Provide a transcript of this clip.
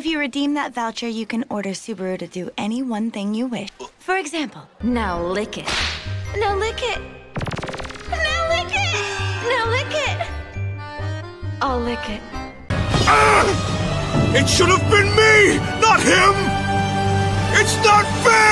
If you redeem that voucher, you can order Subaru to do any one thing you wish. For example, now lick it. Now lick it. Now lick it. Now lick it. I'll lick it. Ah! It should have been me, not him! It's not fair!